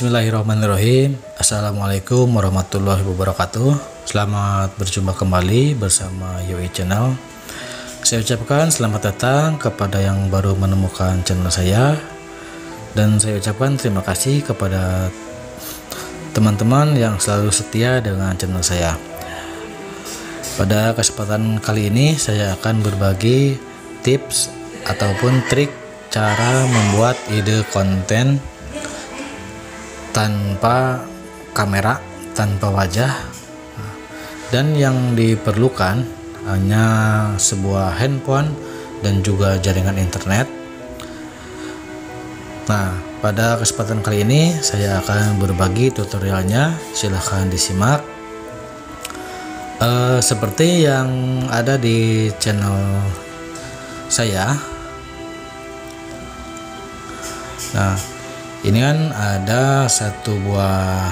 Bismillahirrahmanirrahim. Assalamualaikum warahmatullahi wabarakatuh. Selamat berjumpa kembali bersama Yoi Channel. Saya ucapkan selamat datang kepada yang baru menemukan channel saya. Dan saya ucapkan terima kasih kepada teman-teman yang selalu setia dengan channel saya. Pada kesempatan kali ini saya akan berbagi tips ataupun trik cara membuat ide konten tanpa kamera, tanpa wajah, dan yang diperlukan hanya sebuah handphone dan juga jaringan internet. Nah, pada kesempatan kali ini saya akan berbagi tutorialnya. Silahkan disimak. Uh, seperti yang ada di channel saya. Nah, ini kan ada satu buah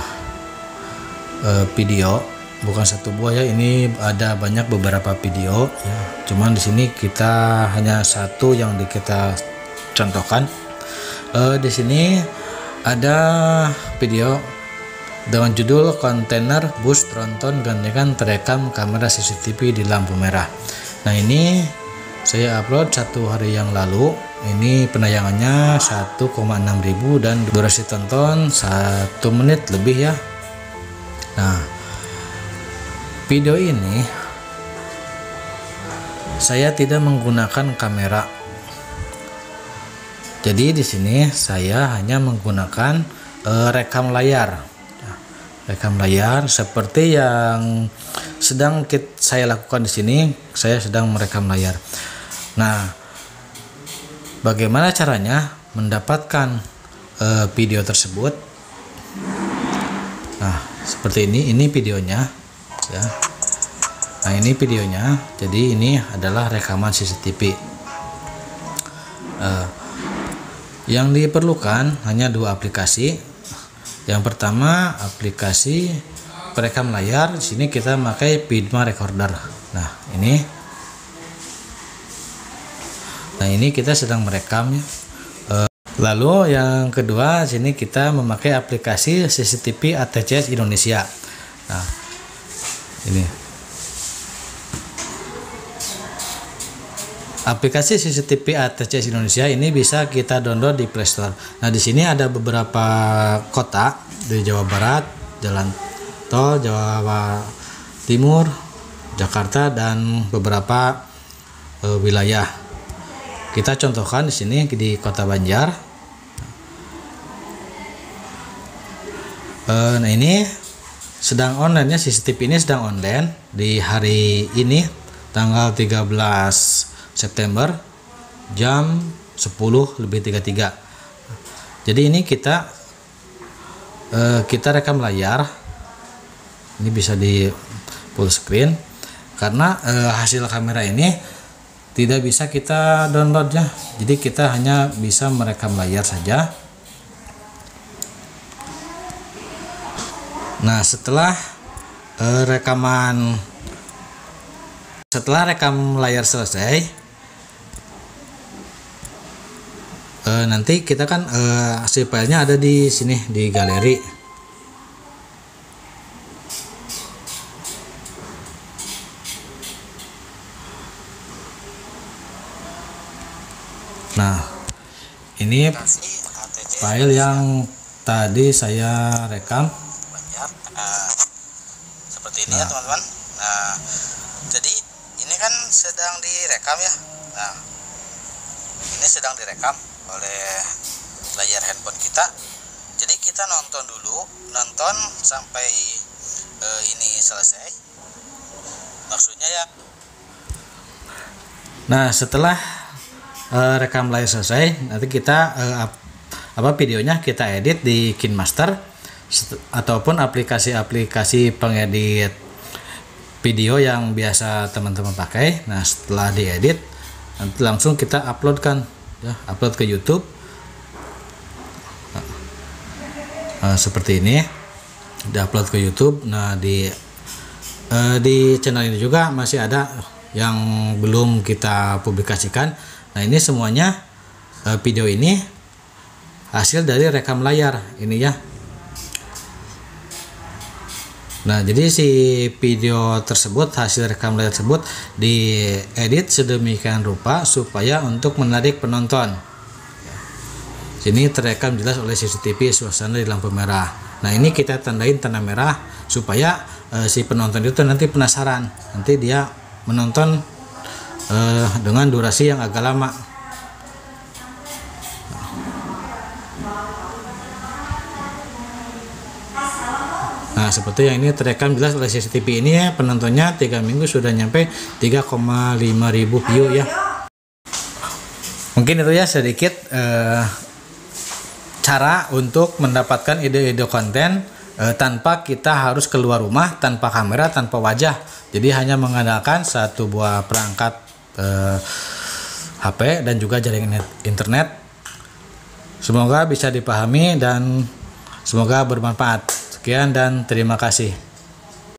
uh, video. Bukan satu buah ya ini ada banyak beberapa video. Ya. Cuman di sini kita hanya satu yang di kita contohkan. Uh, di sini ada video dengan judul kontainer bus tronton gantikan terekam kamera CCTV di lampu merah. Nah ini saya upload satu hari yang lalu. Ini penayangannya 1,6 ribu dan durasi tonton satu menit lebih ya. Nah video ini saya tidak menggunakan kamera. Jadi di sini saya hanya menggunakan uh, rekam layar rekam layar seperti yang sedang saya lakukan di sini saya sedang merekam layar nah Bagaimana caranya mendapatkan uh, video tersebut? Nah, seperti ini, ini videonya, ya. Nah, ini videonya. Jadi ini adalah rekaman CCTV. Uh, eh, yang diperlukan hanya dua aplikasi. Yang pertama aplikasi perekam layar. Di sini kita pakai Pidma Recorder. Nah, ini Nah ini kita sedang merekam ya. Eh, lalu yang kedua sini kita memakai aplikasi CCTV ATCS Indonesia. Nah ini aplikasi CCTV ATCS Indonesia ini bisa kita download di Play Store. Nah di sini ada beberapa kota di Jawa Barat, Jalan Tol Jawa Timur, Jakarta dan beberapa uh, wilayah kita contohkan di sini di Kota Banjar. Uh, nah ini sedang online ya CCTV ini sedang online di hari ini tanggal 13 September jam 10 lebih 33 jadi ini kita uh, kita rekam layar. Ini bisa di full screen. Karena uh, hasil kamera ini tidak bisa kita download ya. Jadi kita hanya bisa merekam layar saja. Nah setelah uh, rekaman setelah rekam layar selesai uh, nanti kita kan uh, hasil filenya ada di sini di galeri Nah, ini file yang tadi saya rekam. Nah, seperti ini ya, nah. ya teman-teman. Nah, jadi ini kan sedang direkam ya. Nah, ini sedang direkam oleh layar handphone kita. Jadi kita nonton dulu, nonton sampai uh, ini selesai. Maksudnya ya. Nah, setelah uh, rekam layar selesai nanti kita uh, apa videonya kita edit di KineMaster ataupun aplikasi-aplikasi pengedit video yang biasa teman-teman pakai nah setelah diedit nanti langsung kita uploadkan ya upload ke YouTube. Uh, seperti ini. Diupload ke YouTube. Nah di uh, di channel ini juga masih ada yang belum kita publikasikan. Nah ini semuanya uh, video ini hasil dari rekam layar. Ini ya. Nah, jadi si video tersebut, hasil rekam layar tersebut diedit sedemikian rupa supaya untuk menarik penonton. Sini terekam jelas oleh CCTV suasana di lampu merah. Nah, ini kita tandain tanda merah supaya eh, si penonton itu nanti penasaran. Nanti dia menonton eh, dengan durasi yang agak lama. Nah seperti yang ini terekam jelas oleh CCTV ini ya penontonnya 3 minggu sudah nyampe 3,5 ribu view ya. Mungkin itu ya sedikit eh, cara untuk mendapatkan ide-ide konten eh, tanpa kita harus keluar rumah tanpa kamera tanpa wajah. Jadi hanya mengandalkan satu buah perangkat eh, HP dan juga jaringan internet. Semoga bisa dipahami dan semoga bermanfaat Sekian dan terima kasih.